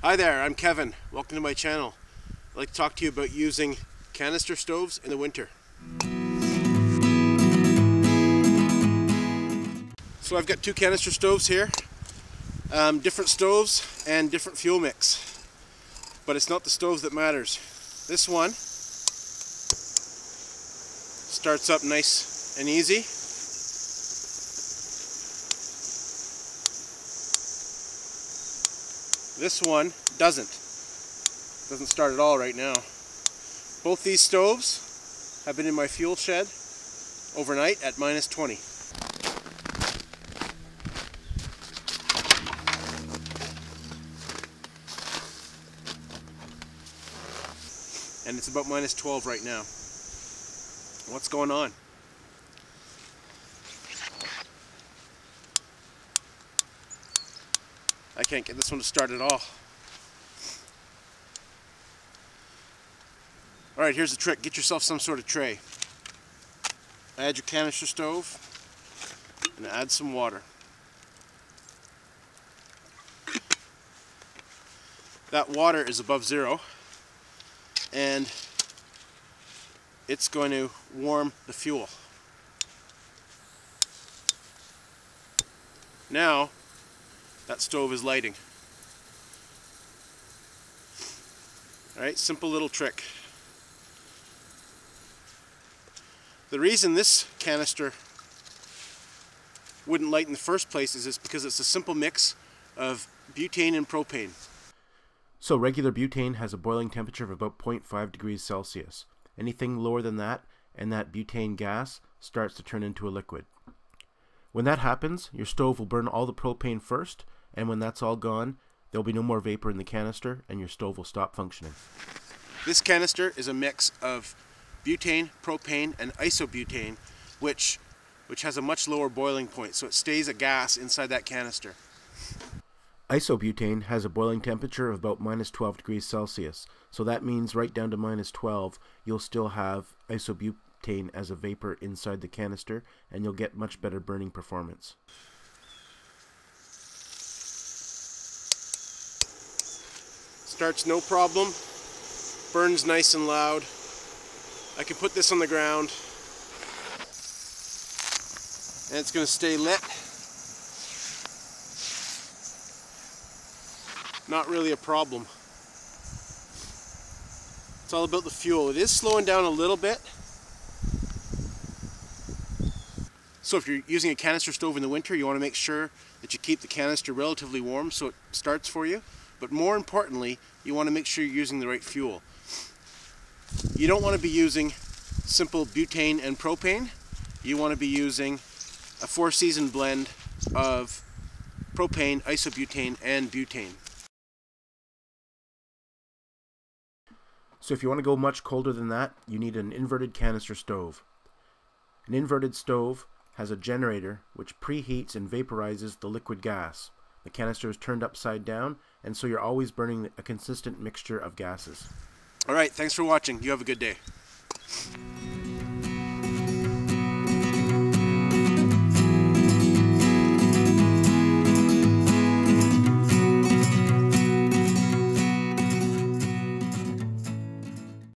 Hi there, I'm Kevin. Welcome to my channel. I'd like to talk to you about using canister stoves in the winter. So I've got two canister stoves here, um, different stoves and different fuel mix. But it's not the stoves that matters. This one starts up nice and easy. This one doesn't. Doesn't start at all right now. Both these stoves have been in my fuel shed overnight at minus 20. And it's about minus 12 right now. What's going on? I can't get this one to start at all. Alright, here's the trick. Get yourself some sort of tray. Add your canister stove and add some water. That water is above zero and it's going to warm the fuel. Now that stove is lighting. Alright, simple little trick. The reason this canister wouldn't light in the first place is it's because it's a simple mix of butane and propane. So regular butane has a boiling temperature of about 0.5 degrees Celsius. Anything lower than that and that butane gas starts to turn into a liquid. When that happens, your stove will burn all the propane first and when that's all gone, there'll be no more vapor in the canister and your stove will stop functioning. This canister is a mix of butane, propane, and isobutane, which, which has a much lower boiling point, so it stays a gas inside that canister. Isobutane has a boiling temperature of about minus 12 degrees Celsius, so that means right down to minus 12, you'll still have isobutane as a vapor inside the canister, and you'll get much better burning performance. Starts no problem, burns nice and loud. I can put this on the ground and it's going to stay lit. Not really a problem. It's all about the fuel. It is slowing down a little bit. So if you're using a canister stove in the winter, you want to make sure that you keep the canister relatively warm so it starts for you. But more importantly, you want to make sure you're using the right fuel. You don't want to be using simple butane and propane. You want to be using a four season blend of propane, isobutane, and butane. So if you want to go much colder than that, you need an inverted canister stove. An inverted stove has a generator which preheats and vaporizes the liquid gas. The canister is turned upside down, and so you're always burning a consistent mixture of gases. All right, thanks for watching. You have a good day.